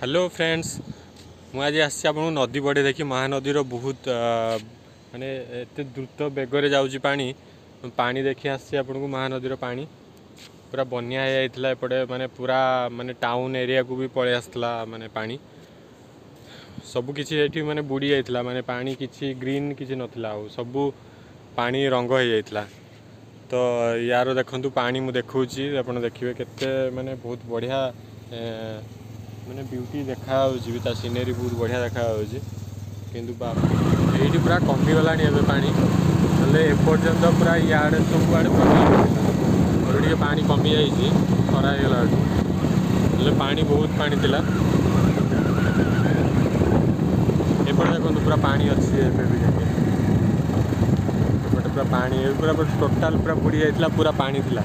hello friends ମୁଁ ଆଜି ଆସିଛି ଆପଣଙ୍କୁ ନଦୀ ବଢ଼ି ଦେଖି ମହାନଦୀର ବହୁତ ମାନେ ଏତେ ଦ୍ରୁତ ବେଗରେ ଯାଉଛି ପାଣି ପାଣି ଦେଖି ଆସିଛି ଆପଣଙ୍କୁ ମହାନଦୀର ପାଣି ପୁରା ବନ୍ୟା ହେଇଯାଇଥିଲା ଏପଟେ ମାନେ ପୁରା ମାନେ ଟାଉନ୍ ଏରିଆକୁ ବି ପଳେଇ ଆସିଥିଲା ମାନେ ପାଣି ସବୁ କିଛି ଏଠି ମାନେ ବୁଡ଼ି ଯାଇଥିଲା ମାନେ ପାଣି କିଛି ଗ୍ରୀନ୍ କିଛି ନଥିଲା ଆଉ ସବୁ ପାଣି ରଙ୍ଗ ହେଇଯାଇଥିଲା ତ ୟାର ଦେଖନ୍ତୁ ପାଣି ମୁଁ ଦେଖାଉଛି ଆପଣ ଦେଖିବେ କେତେ ମାନେ ବହୁତ ବଢ଼ିଆ मैंने ब्यूटी देखा भी तर सीनेरी बहुत बढ़िया देखा कि ये पूरा कमीगला पापर्तंत पूरा इे सब आड़े पानी पा कमी जा खराला पा बहुत पाँच एपटे देखो पूरा पा अच्छे पूरा पा पूरा टोटाल पूरा बुड़ जाता पूरा पाला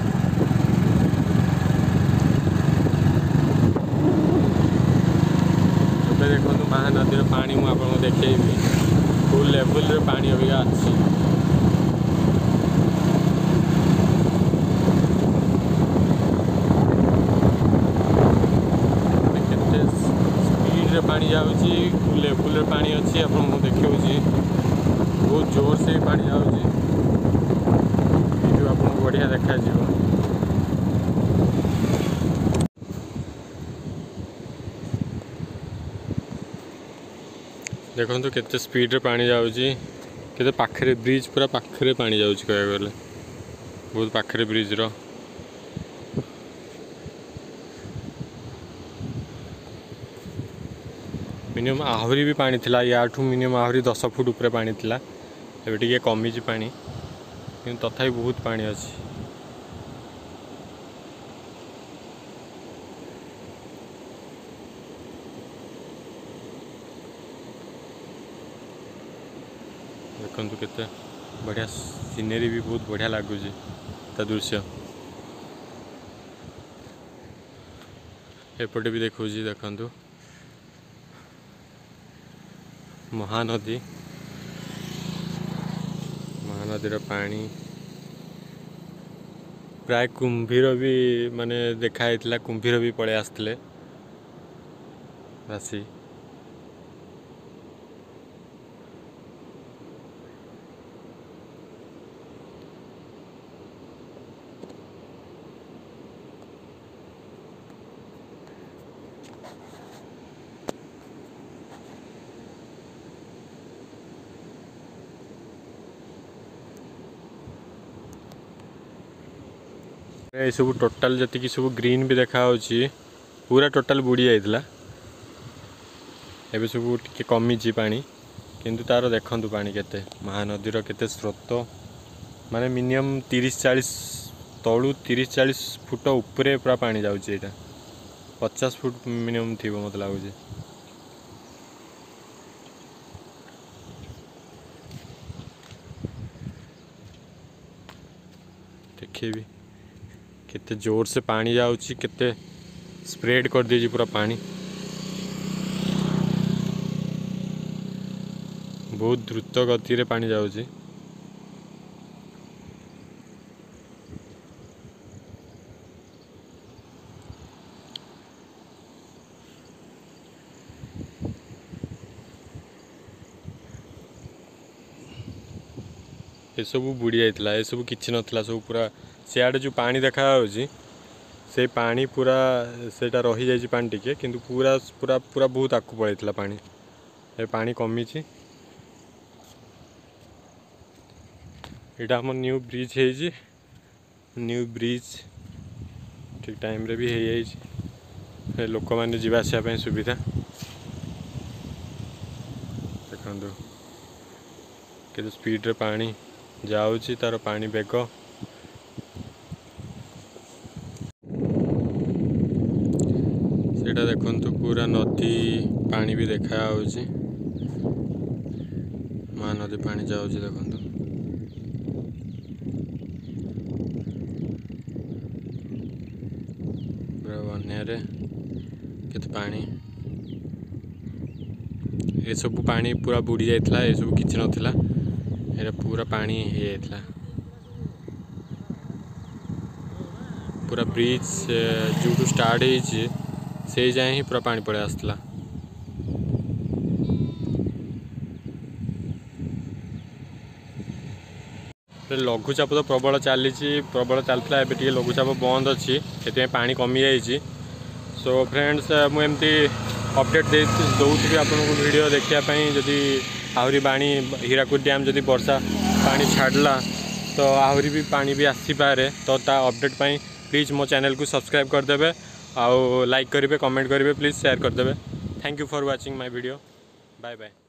ଏବେ ଦେଖନ୍ତୁ ମହାନଦୀର ପାଣି ମୁଁ ଆପଣଙ୍କୁ ଦେଖେଇବି ଫୁଲ୍ ଲେବୁଲ୍ରେ ପାଣି ଅବିକା ଅଛି କେତେ ସ୍ପିଡ଼ରେ ପାଣି ଯାଉଛି ଫୁଲ୍ ଲେବୁଲ୍ରେ ପାଣି ଅଛି ଆପଣଙ୍କୁ ଦେଖାଉଛି ବହୁତ ଜୋରସେ ପାଣି ଯାଉଛି ଏଇଠୁ ଆପଣଙ୍କୁ ବଢ଼ିଆ ଦେଖାଯିବ देखो के स्पीड पा जाऊँगी पाखे ब्रिज पूरा पाखे पा जा कह बहुत पाखे ब्रिज र मिनिमम आहरी भी पानी थिला या ठू मिनिमम आहरी दस फुट ऊपर पानी थिला एबे कमी जी पानी किन तथापि बहुत पानी अच्छी ଦେଖନ୍ତୁ କେତେ ବଢ଼ିଆ ସିନେରୀ ବି ବହୁତ ବଢ଼ିଆ ଲାଗୁଛି ତା ଦୃଶ୍ୟ ଏପଟେ ବି ଦେଖାଉଛି ଦେଖନ୍ତୁ ମହାନଦୀ ମହାନଦୀର ପାଣି ପ୍ରାୟ କୁମ୍ଭୀର ବି ମାନେ ଦେଖା ହେଇଥିଲା କୁମ୍ଭୀର ବି ପଳେଇ ଆସିଥିଲେ ଆସି ये सब टोटाल जी सब ग्रीन भी देखा पूरा टोटाल बुड़ जाइए एवं सब कमी पा कि तार देखु पा के महानदी केोत मान मिनिमम तीस चालीस तलु तीस चालीस फुट उपरे पूरा पा जा पचास फुट मिनिमम थी मत लगे देखिए कते जोर से पानी जाऊँगी कते स्प्रेड कर दीजिए पूरा पानी बहुत द्रुत गति पानी जा सब बुड़ी जाइए यह सब कि ना सब पूरा सियाड़े जो पा देखा से पा पूरा से रही जाए पानी टी कि पूरा पूरा पूरा बहुत आगे पड़े पा पा कमी यहाँ न्यू ब्रिज हो न्यू ब्रिज ठीक टाइम रे भी हो जाए लोक मैंने जावासप सुविधा देखो कितने स्पीड रे पानी ଯାଉଛି ତା'ର ପାଣି ବେଗ ସେଇଟା ଦେଖନ୍ତୁ ପୁରା ନଦୀ ପାଣି ବି ଦେଖାଯାଉଛି ମହାନଦୀ ପାଣି ଯାଉଛି ଦେଖନ୍ତୁ ପୁରା ବନ୍ୟାରେ କେତେ ପାଣି ଏସବୁ ପାଣି ପୁରା ବୁଡ଼ି ଯାଇଥିଲା ଏସବୁ କିଛି ନଥିଲା पूरा पानी ही पूरा ब्रिज जो स्टार्ट से जाए ही पूरा पानी पड़े आसला लघुचाप तो प्रबल चली प्रबल चलता एवं टे लघुचाप बंद अच्छी से पा कमी जा सो फ्रेंड्स मुझे अपडेट दे दूसरी आप देखापी जी आहरी बा हीराकूद डैम जदि वर्षा पा छाड़ला तो आहरी भी पा भी आसीपे तो अपडेट पर प्लीज मो चेल को सब्सक्राइब करदे आ लाइक करेंगे कमेंट करेंगे प्लीज सेयार करदे thank you for watching my video bye bye